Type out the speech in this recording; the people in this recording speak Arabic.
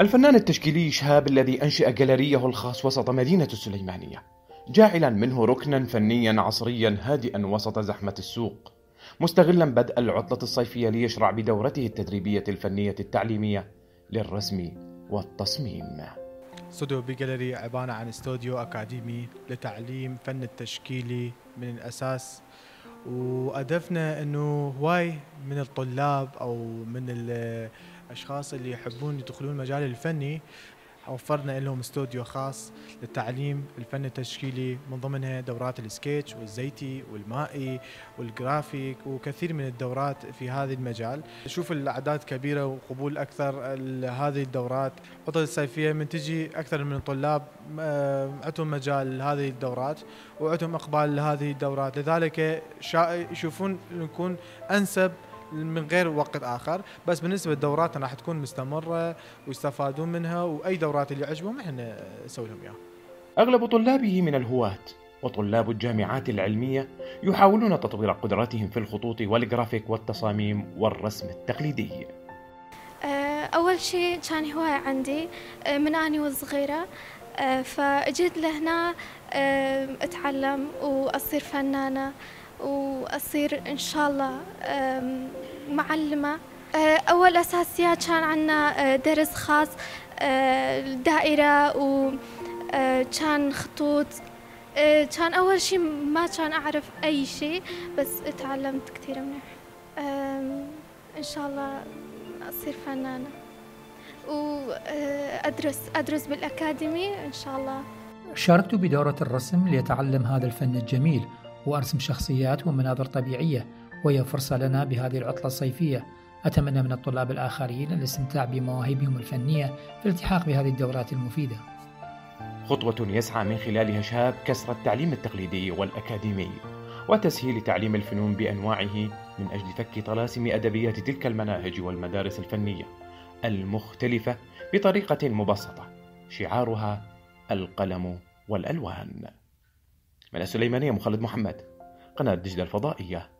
الفنان التشكيلي شهاب الذي أنشئ جاليريه الخاص وسط مدينة السليمانية جاعلا منه ركنا فنيا عصريا هادئا وسط زحمة السوق مستغلا بدء العطلة الصيفية ليشرع بدورته التدريبية الفنية التعليمية للرسم والتصميم. استوديو بيجالري عبارة عن استوديو أكاديمي لتعليم فن التشكيلي من الأساس وهدفنا إنه هواي من الطلاب أو من الاشخاص اللي يحبون يدخلون المجال الفني وفرنا لهم استوديو خاص للتعليم الفن التشكيلي من ضمنها دورات السكيتش والزيتي والمائي والجرافيك وكثير من الدورات في هذا المجال. نشوف الأعداد كبيرة وقبول أكثر هذه الدورات. عطل الصيفية من تجي أكثر من الطلاب آه، عندهم مجال هذه الدورات وعندهم إقبال لهذه الدورات. لذلك يشوفون نكون أنسب من غير وقت آخر. بس بالنسبة للدورات راح تكون مستمرة ويستفادون منها وأي دورات اللي يعجبهم إحنا نسوي لهم إياها. أغلب طلابه من الهواة وطلاب الجامعات العلمية يحاولون تطوير قدراتهم في الخطوط والجرافيك والتصاميم والرسم التقليدي. آه، أول شيء كان هواية عندي آه، من أني وصغيرة آه، فأجيت لهنا أتعلم وأصير فنانة. وأصير إن شاء الله معلمة. أه، أول اساسيات كان عندنا أه، درس خاص أه، دائرة وكان خطوط. كان أول شيء ما كان أعرف أي شيء بس تعلمت كثير منه إن شاء الله أصير فنانة. وادرس أدرس بالأكاديمي إن شاء الله. شاركت بدورة الرسم ليتعلم هذا الفن الجميل. وأرسم شخصيات ومناظر طبيعية وهي فرصة لنا بهذه العطلة الصيفية. أتمنى من الطلاب الآخرين الاستمتاع بمواهبهم الفنية في الالتحاق بهذه الدورات المفيدة. خطوة يسعى من خلالها شاب كسر التعليم التقليدي والأكاديمي وتسهيل تعليم الفنون بأنواعه من أجل فك طلاسم أدبيات تلك المناهج والمدارس الفنية المختلفة بطريقة مبسطة. شعارها القلم والألوان. من السليمانية مخلد محمد. قناة دجلة الفضائية.